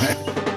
えっ?